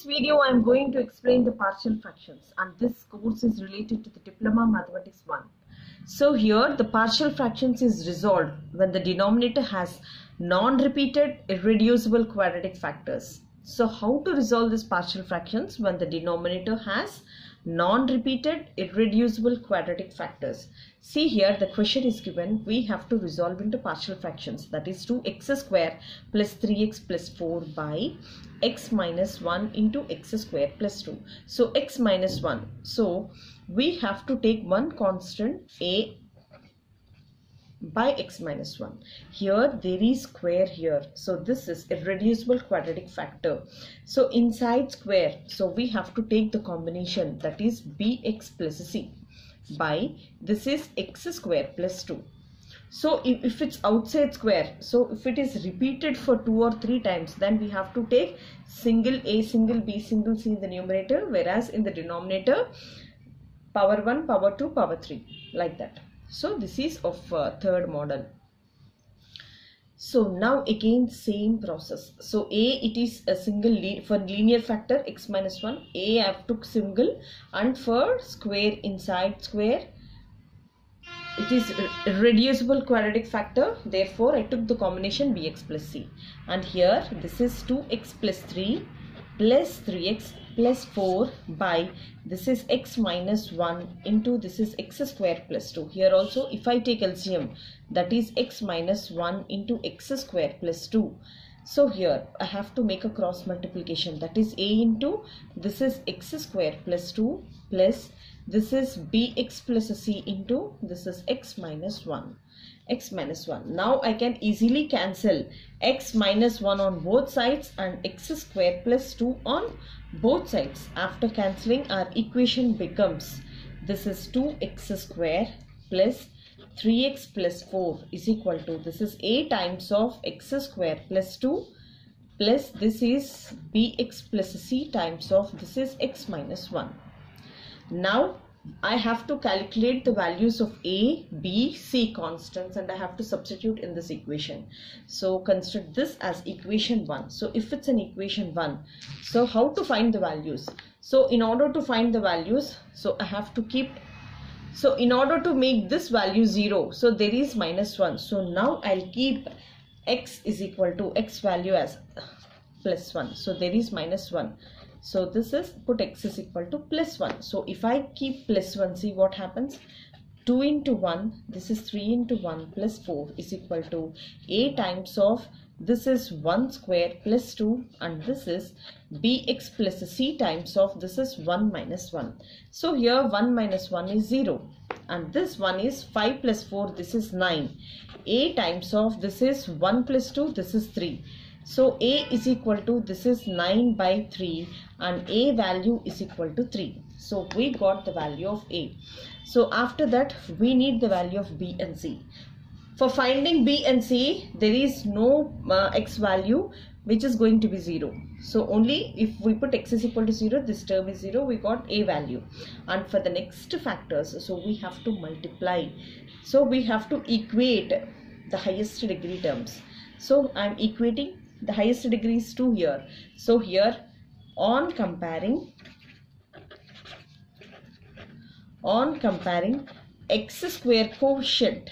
this video I am going to explain the partial fractions and this course is related to the Diploma Mathematics 1. So here the partial fractions is resolved when the denominator has non-repeated irreducible quadratic factors. So how to resolve this partial fractions when the denominator has non-repeated irreducible quadratic factors. See here the question is given we have to resolve into partial fractions that is 2x square plus 3x plus 4 by x minus 1 into x square plus 2. So x minus 1. So we have to take one constant a by x minus 1 here there is square here. So this is irreducible quadratic factor. So inside square so we have to take the combination that is bx plus c by this is x square plus 2 so if, if it's outside square so if it is repeated for two or three times then we have to take single a single b single c in the numerator whereas in the denominator power 1 power 2 power 3 like that so this is of uh, third model. So now again same process. So a it is a single for linear factor x minus 1 a i have took single. And for square inside square it is reducible quadratic factor. Therefore i took the combination bx plus c. And here this is 2x plus 3 plus 3x plus 4 by this is x minus 1 into this is x square plus 2 here also if I take LCM that is x minus 1 into x square plus 2 so here I have to make a cross multiplication. That is a into this is x square plus 2 plus this is bx plus c into this is x minus 1 x minus 1. Now I can easily cancel x minus 1 on both sides and x square plus 2 on both sides. After cancelling our equation becomes this is 2x square plus 3x plus 4 is equal to this is a times of x square plus 2 plus this is bx plus c times of this is x minus 1. Now I have to calculate the values of A, B, C constants and I have to substitute in this equation. So consider this as equation 1. So if it's an equation 1, so how to find the values? So in order to find the values, so I have to keep, so in order to make this value 0, so there is minus 1. So now I'll keep x is equal to x value as plus 1. So there is minus 1. So this is put x is equal to plus 1. So if I keep plus 1, see what happens? 2 into 1, this is 3 into 1 plus 4 is equal to a times of this is 1 square plus 2 and this is bx plus c times of this is 1 minus 1. So here 1 minus 1 is 0 and this one is 5 plus 4 this is 9. a times of this is 1 plus 2 this is 3. So A is equal to this is 9 by 3 and A value is equal to 3. So we got the value of A. So after that we need the value of B and C. For finding B and C there is no uh, X value which is going to be 0. So only if we put X is equal to 0 this term is 0 we got A value. And for the next factors so we have to multiply. So we have to equate the highest degree terms. So I am equating the highest degree is 2 here. So here on comparing on comparing x square quotient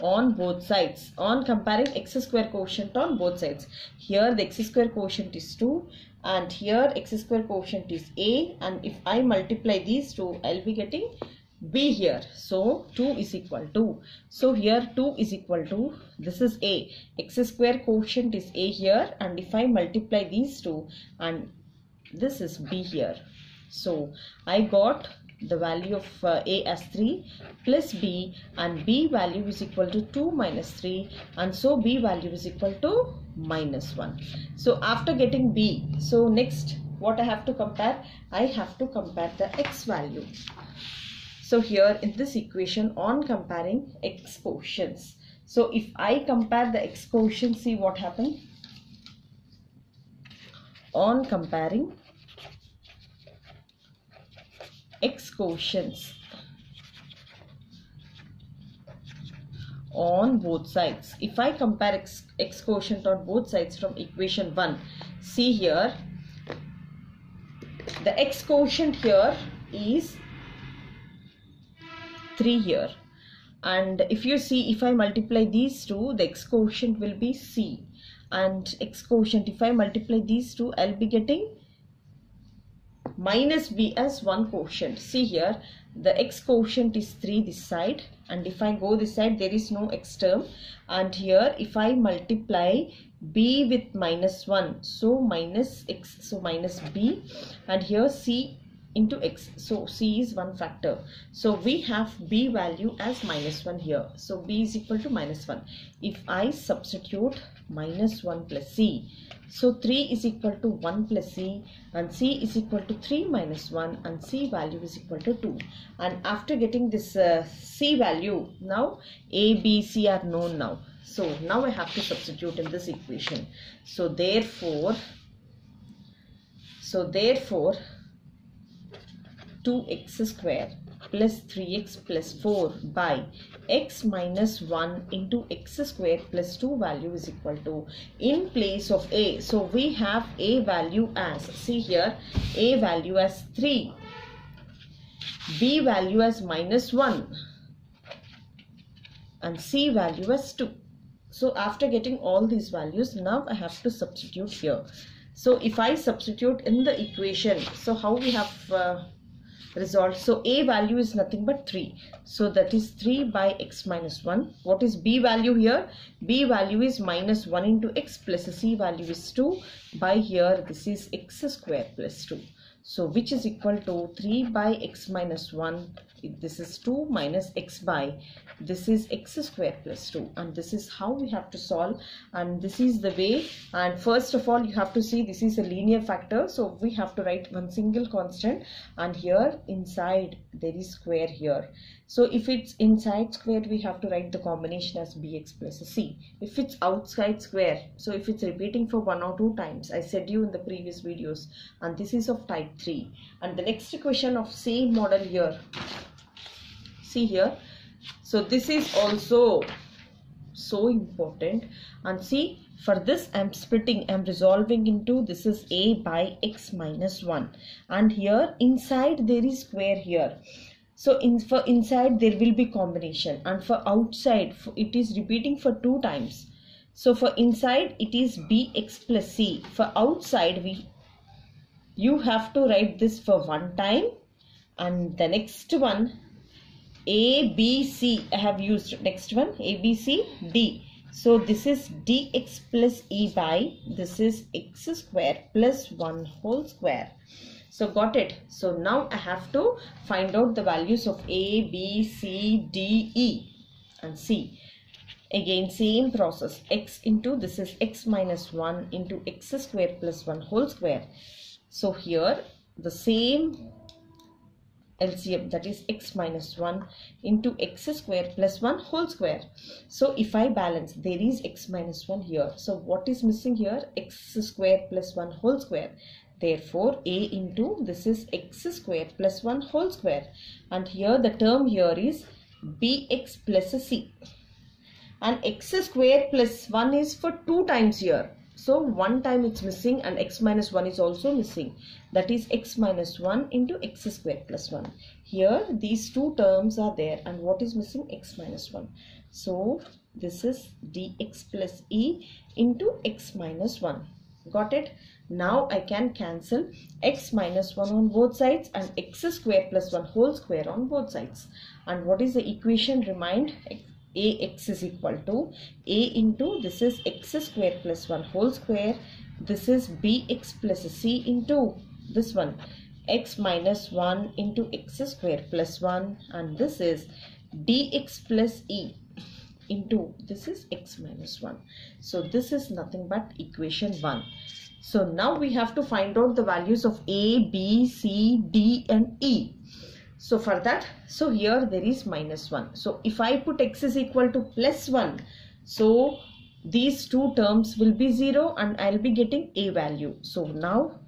on both sides. On comparing x square quotient on both sides. Here the x square quotient is 2 and here x square quotient is a and if I multiply these two I'll be getting b here. So 2 is equal to so here 2 is equal to this is a. X square quotient is a here and if i multiply these two and this is b here. So i got the value of uh, a as 3 plus b and b value is equal to 2 minus 3 and so b value is equal to minus 1 so after getting b so next what i have to compare? I have to compare the x value so here in this equation on comparing x quotients. So if I compare the x quotient, see what happened? On comparing x quotients. on both sides. If I compare x, x quotient on both sides from equation 1, see here, the x quotient here is 3 here. And if you see if I multiply these two the x quotient will be C. And x quotient if I multiply these two I'll be getting minus b as one quotient. See here the x quotient is 3 this side. And if I go this side there is no x term. And here if I multiply b with minus 1 so minus x so minus b. And here c into x. So c is one factor. So we have b value as minus 1 here. So b is equal to minus 1 if i substitute minus 1 plus c so 3 is equal to 1 plus c and c is equal to 3 minus 1 and c value is equal to 2 and after getting this uh, c value now a b c are known now. So now i have to substitute in this equation. So therefore so therefore 2x square plus 3x plus 4 by x minus 1 into x square plus 2 value is equal to in place of a. So we have a value as see here a value as 3 b value as minus 1 and c value as 2 so after getting all these values now i have to substitute here. So if i substitute in the equation so how we have uh, resolved. So a value is nothing but 3. So that is 3 by x minus 1. What is b value here? b value is minus 1 into x plus c value is 2. By here this is x square plus 2. So which is equal to 3 by x minus 1. This is 2 minus x by this is x square plus 2 and this is how we have to solve and this is the way and first of all you have to see this is a linear factor so we have to write one single constant and here inside there is square here. So if it's inside square we have to write the combination as bx plus c. If it's outside square so if it's repeating for one or two times i said you in the previous videos and this is of type 3 and the next equation of same model here see here. So this is also so important. And see for this I'm splitting I'm resolving into this is a by x minus 1 and here inside there is square here. So in for inside there will be combination. And for outside it is repeating for two times. So for inside it is bx plus c. For outside we you have to write this for one time. And the next one a, B, C I have used. Next one A, B, C, D. So this is dx plus e by this is x square plus 1 whole square. So got it. So now I have to find out the values of a, b, c, d, e and c. Again same process x into this is x minus 1 into x square plus 1 whole square. So here the same LCM that is x minus 1 into x square plus 1 whole square. So if I balance there is x minus 1 here. So what is missing here x square plus 1 whole square. Therefore a into this is x square plus 1 whole square and here the term here is bx plus c and x square plus 1 is for 2 times here so one time it's missing and x minus 1 is also missing. That is x minus 1 into x square plus 1. Here these two terms are there and what is missing? x minus 1. So this is dx plus e into x minus 1. Got it? Now I can cancel x minus 1 on both sides and x square plus 1 whole square on both sides. And what is the equation remind? Ax is equal to a into this is x square plus 1 whole square. This is bx plus c into this one. X minus 1 into x square plus 1 and this is dx plus e into this is x minus 1 so this is nothing but equation 1 so now we have to find out the values of a b c d and e so for that, so here there is minus 1. So if I put x is equal to plus 1, so these two terms will be 0 and I'll be getting a value. So now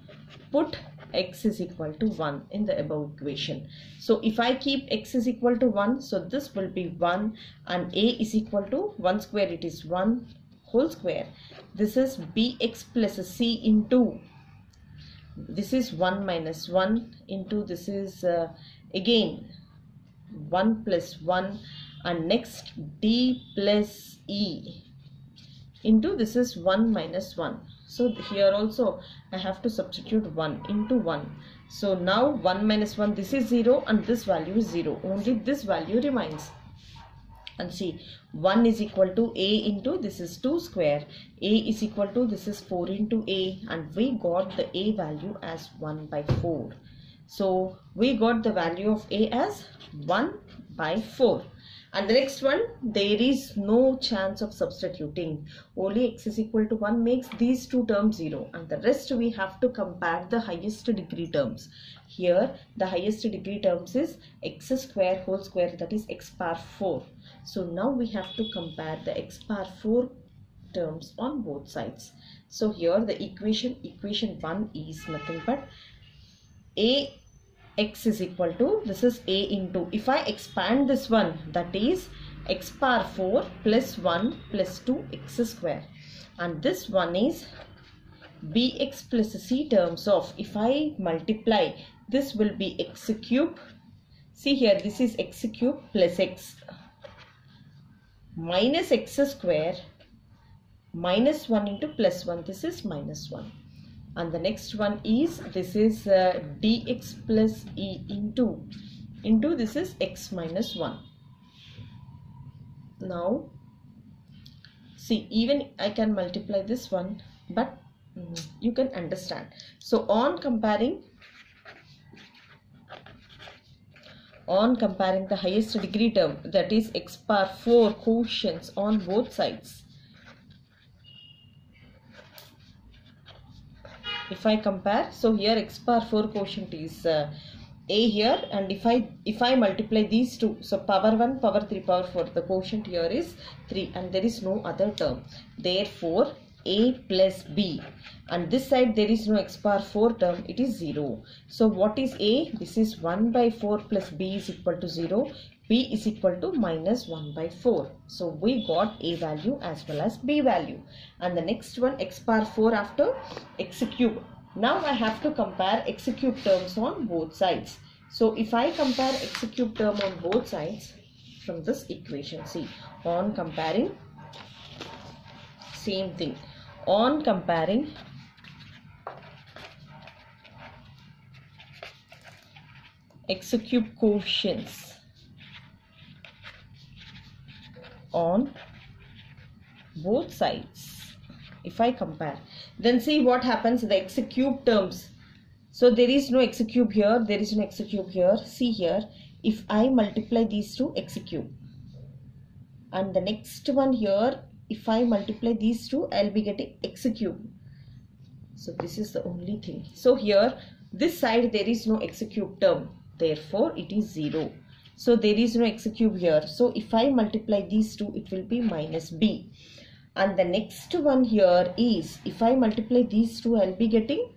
put x is equal to 1 in the above equation. So if I keep x is equal to 1, so this will be 1 and a is equal to 1 square it is 1 whole square. This is bx plus c into this is 1 minus 1 into this is uh, again 1 plus 1 and next d plus e. Into this is 1 minus 1 so here also I have to substitute 1 into 1 so now 1 minus 1 this is 0 and this value is 0 only this value remains. And see 1 is equal to a into this is 2 square. A is equal to this is 4 into a. And we got the a value as 1 by 4 so we got the value of a as 1 by 4 and the next one there is no chance of substituting. Only x is equal to 1 makes these two terms 0 and the rest we have to compare the highest degree terms. Here the highest degree terms is x square whole square that is x power 4 so now we have to compare the x power 4 terms on both sides. So here the equation equation 1 is nothing but a x is equal to this is a into. If I expand this one that is x power 4 plus 1 plus 2 x square. And this one is bx plus c terms of if I multiply this will be x cube. See here this is x cube plus x minus x square minus 1 into plus 1 this is minus 1 and the next one is this is uh, dx plus e into into this is x minus 1 now see even I can multiply this one but mm, you can understand. So on comparing on comparing the highest degree term that is x power 4 quotients on both sides if I compare so here x power 4 quotient is uh, a here and if I if I multiply these two so power 1 power 3 power 4 the quotient here is 3 and there is no other term. Therefore a plus b and this side there is no x power 4 term it is 0 so what is a? This is 1 by 4 plus b is equal to 0 b is equal to minus 1 by 4 so we got a value as well as b value. And the next one x power 4 after x cube. Now I have to compare x cube terms on both sides. So if I compare x cube term on both sides from this equation see on comparing same thing. On comparing x cube quotients on both sides. If I compare then see what happens the x cube terms. So there is no x cube here there is no x cube here. See here if I multiply these two x cube and the next one here if I multiply these two I'll be getting x cube so this is the only thing. So here this side there is no x cube term. Therefore it is 0 so there is no x cube here. So if I multiply these two it will be minus b. And the next one here is if I multiply these two I'll be getting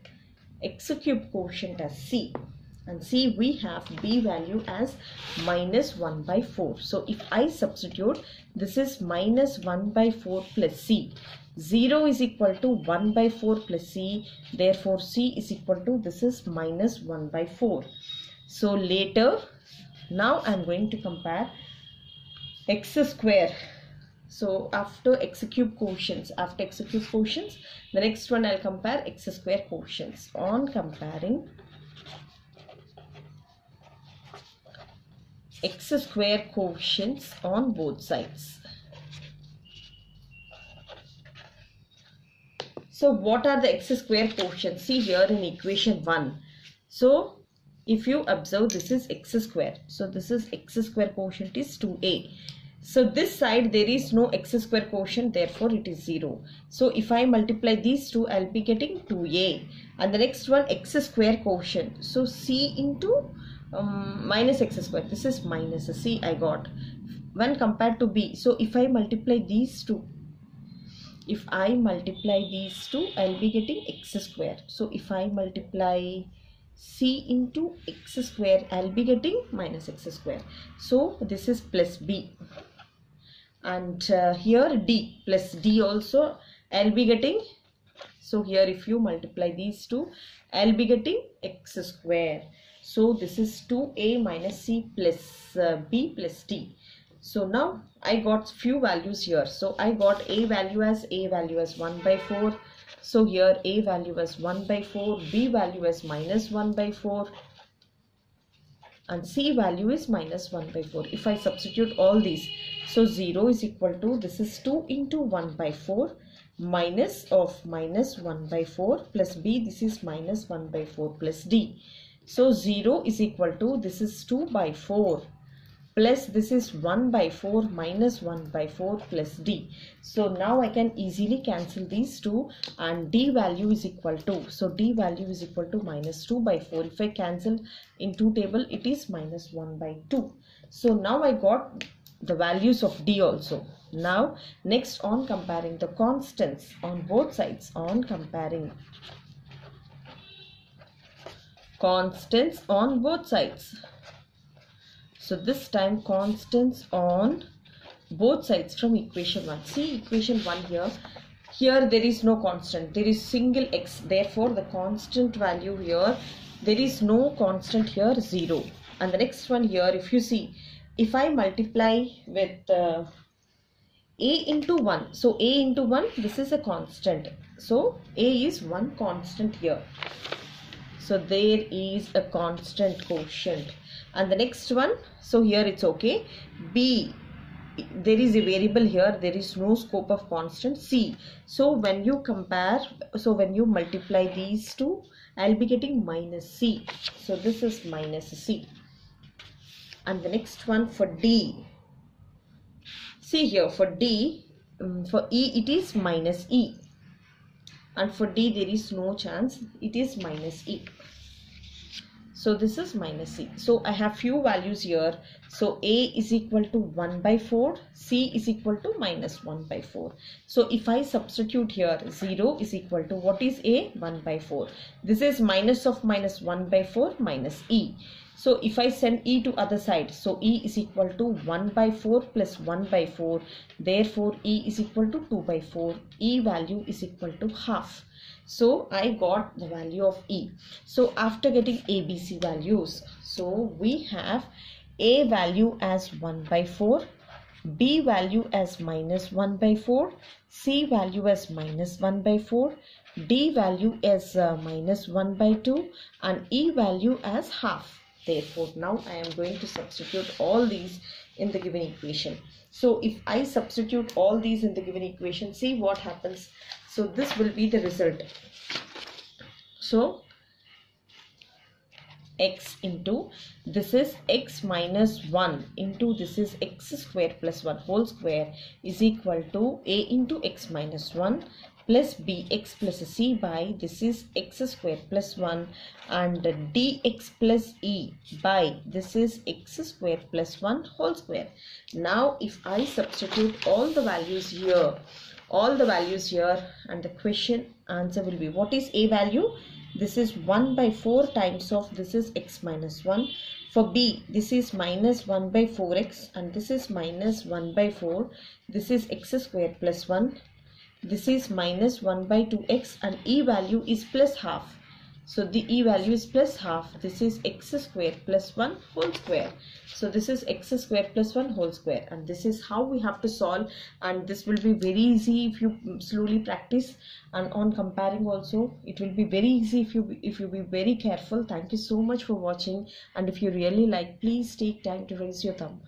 x cube quotient as c. And see we have b value as minus 1 by 4 so if I substitute this is minus 1 by 4 plus c. 0 is equal to 1 by 4 plus c. Therefore c is equal to this is minus 1 by 4 so later now I'm going to compare x square. So after x cube quotients after x cube quotients the next one I'll compare x square quotients. On comparing x square quotients on both sides. So what are the x square quotients? See here in equation 1 so if you observe this is x square. So this is x square quotient is 2a so this side there is no x square quotient therefore it is 0 so if I multiply these two I'll be getting 2a and the next one x square quotient. So c into um, minus x square. This is minus. C I got when compared to b. So if I multiply these two if I multiply these two I'll be getting x square. So if I multiply c into x square I'll be getting minus x square. So this is plus b. And uh, here d plus d also I'll be getting so here if you multiply these two I'll be getting x square. So this is 2a minus c plus uh, b plus d so now I got few values here. So I got a value as a value as 1 by 4 so here a value as 1 by 4 b value as minus 1 by 4 and c value is minus 1 by 4 if I substitute all these so 0 is equal to this is 2 into 1 by 4 minus of minus 1 by 4 plus b this is minus 1 by 4 plus d. So 0 is equal to this is 2 by 4 plus this is 1 by 4 minus 1 by 4 plus d. So now I can easily cancel these two and d value is equal to. So d value is equal to minus 2 by 4. If I cancel in two table it is minus 1 by 2. So now I got the values of d also. Now next on comparing the constants on both sides on comparing constants on both sides so this time constants on both sides from equation 1. See equation 1 here. Here there is no constant. There is single x. Therefore the constant value here, there is no constant here 0. And the next one here if you see, if I multiply with uh, a into 1. So a into 1 this is a constant. So a is one constant here. So there is a constant quotient and the next one so here it's okay. B there is a variable here. There is no scope of constant. C so when you compare so when you multiply these two i'll be getting minus c. So this is minus c. And the next one for d. See here for d um, for e it is minus e. And for d there is no chance. It is minus e so this is minus c. So I have few values here. So a is equal to 1 by 4. c is equal to minus 1 by 4. So if I substitute here 0 is equal to what is a? 1 by 4. This is minus of minus 1 by 4 minus e. So if I send e to other side, so e is equal to 1 by 4 plus 1 by 4. Therefore e is equal to 2 by 4. e value is equal to half. So I got the value of E. So after getting ABC values, so we have A value as 1 by 4, B value as minus 1 by 4, C value as minus 1 by 4, D value as uh, minus 1 by 2 and E value as half. Therefore, now I am going to substitute all these in the given equation. So if I substitute all these in the given equation, see what happens. So this will be the result. So x into this is x minus 1 into this is x square plus 1 whole square is equal to a into x minus 1 plus bx plus c by this is x square plus 1 and dx plus e by this is x square plus 1 whole square. Now if I substitute all the values here, all the values here and the question answer will be what is a value? This is 1 by 4 times of this is x minus 1. For b, this is minus 1 by 4x and this is minus 1 by 4. This is x square plus 1 this is minus 1 by 2x and e value is plus half. So the e value is plus half. This is x square plus 1 whole square. So this is x square plus 1 whole square. And this is how we have to solve. And this will be very easy if you slowly practice. And on comparing also, it will be very easy if you if you be very careful. Thank you so much for watching. And if you really like, please take time to raise your thumb.